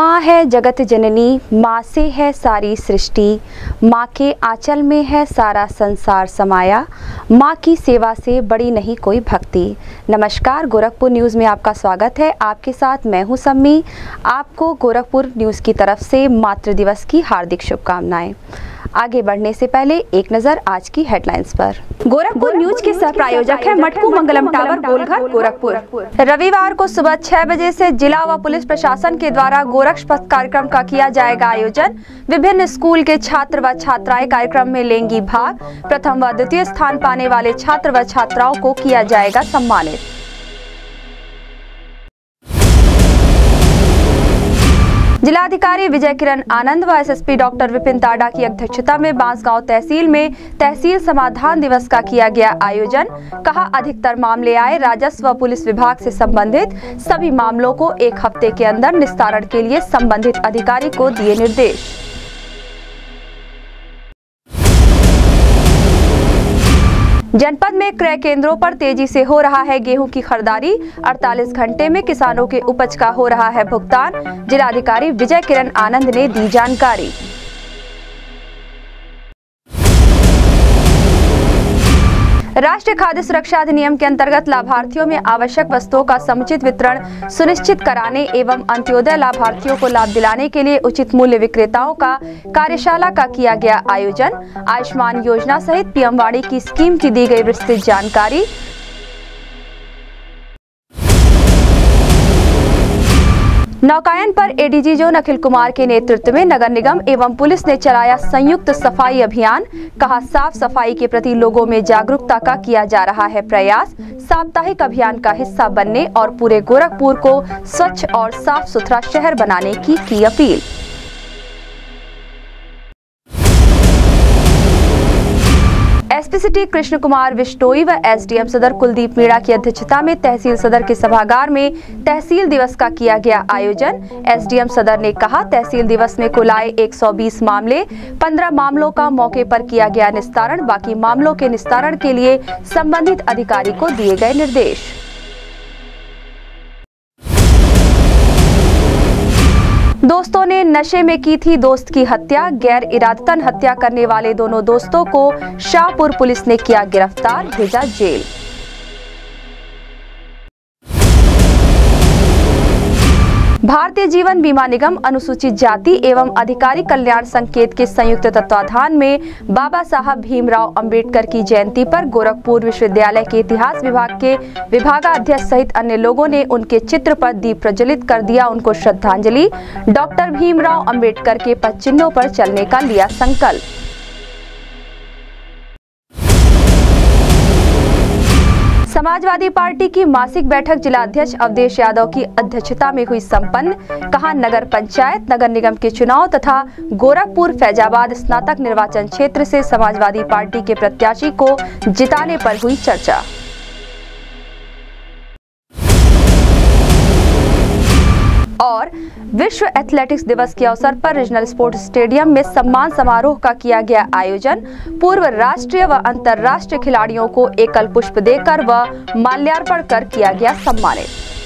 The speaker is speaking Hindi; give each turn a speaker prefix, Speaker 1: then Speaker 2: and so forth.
Speaker 1: है जगत जननी, माँ से है सारी सृष्टि। माँ के आंचल में है सारा संसार समाया। माँ की सेवा से बड़ी नहीं कोई भक्ति। नमस्कार, गोरखपुर न्यूज़ में आपका स्वागत है। आपके साथ मैं हूँ सम्मी। आपको गोरखपुर न्यूज़ की तरफ़ से मातृ दिवस की हार्दिक शुभकामनाएँ। आगे बढ़ने से पहले एक नज़र आज की हेडलाइंस पर। गोरखपुर न्यूज़ के सह प्रायोजक है मटकू मंगलम टावर गोलघर गोरखपुर। रविवार को सुबह छह बजे से जिला व पुलिस प्रशासन के द्वारा गोरक्ष पथ कार्यक्रम का किया जाएगा आयोजन। विभिन्न स्कूल के छात्र व छात्राएँ कार्यक्रम में लेंगी भाग। प्रथम व द्वितीय स्थान पाने वाले छात्र व छात्राओं को किया जाएगा सम्मानित। जिलाधिकारी विजय किरण आनंद व एसएसपी डॉक्टर विपिन ताडा की अध्यक्षता में बांसगांव तहसील में तहसील समाधान दिवस का किया गया आयोजन। कहा, अधिकतर मामले आए राजस्व पुलिस विभाग से संबंधित। सभी मामलों को एक हफ़्ते के अंदर निस्तारण के लिए संबंधित अधिकारी को दिए निर्देश। जनपद में क्रय केंद्रों पर तेज़ी से हो रहा है गेहूँ की खरीदारी। 48 घंटे में किसानों के उपज का हो रहा है भुगतान। जिलाधिकारी विजय किरण आनंद ने दी जानकारी। राष्ट्रीय खाद्य सुरक्षा अधिनियम के अंतर्गत लाभार्थियों में आवश्यक वस्तुओं का समुचित वितरण सुनिश्चित कराने एवं अंत्योदय लाभार्थियों को लाभ दिलाने के लिए उचित मूल्य विक्रेताओं का कार्यशाला का किया गया आयोजन। आयुष्मान योजना सहित पीएम वाणी की स्कीम की दी गई विस्तृत जानकारी। नौकायन पर एडीजी जोन अखिल कुमार के नेतृत्व में नगर निगम एवं पुलिस ने चलाया संयुक्त सफ़ाई अभियान। कहा, साफ़ सफ़ाई के प्रति लोगों में जागरूकता का किया जा रहा है प्रयास। साप्ताहिक अभियान का हिस्सा बनने और पूरे गोरखपुर को स्वच्छ और साफ़ सुथरा शहर बनाने की की अपील। एसपी सिटी कृष्ण कुमार विश्नोई व एसडीएम सदर कुलदीप मीणा की अध्यक्षता में तहसील सदर के सभागार में तहसील दिवस का किया गया आयोजन। एसडीएम सदर ने कहा, तहसील दिवस में कुल आए 120 मामले 15 मामलों का मौके पर किया गया निस्तारण, बाकी मामलों के निस्तारण के लिए संबंधित अधिकारी को दिए गए निर्देश। दोस्तों ने नशे में की थी दोस्त की हत्या, गैर इरादतन हत्या करने वाले दोनों दोस्तों को शाहपुर पुलिस ने किया गिरफ़्तार, भेजा जेल। भारतीय जीवन बीमा निगम अनुसूचित जाति एवं अधिकारी कल्याण संकेत के संयुक्त तत्वाधान में बाबा साहब भीमराव अंबेडकर की जयंती पर गोरखपुर विश्वविद्यालय के इतिहास विभाग के विभागाध्यक्ष सहित अन्य लोगों ने उनके चित्र पर दीप प्रज्वलित कर दिया उनको श्रद्धांजलि। डॉक्टर भीमराव अंबेडकर के पद चिन्हों पर चलने का लिया संकल्प। समाजवादी पार्टी की मासिक बैठक जिलाध्यक्ष अवधेश यादव की अध्यक्षता में हुई संपन्न। कहा, नगर पंचायत, नगर निगम के चुनाव तथा गोरखपुर, फैजाबाद स्नातक निर्वाचन क्षेत्र से समाजवादी पार्टी के प्रत्याशी को जिताने पर हुई चर्चा। और विश्व एथलेटिक्स दिवस के अवसर पर रीजनल स्पोर्ट्स स्टेडियम में सम्मान समारोह का किया गया आयोजन। पूर्व राष्ट्रीय व अंतर्राष्ट्रीय खिलाड़ियों को एकल पुष्प देकर व माल्यार्पण कर किया गया सम्मानित।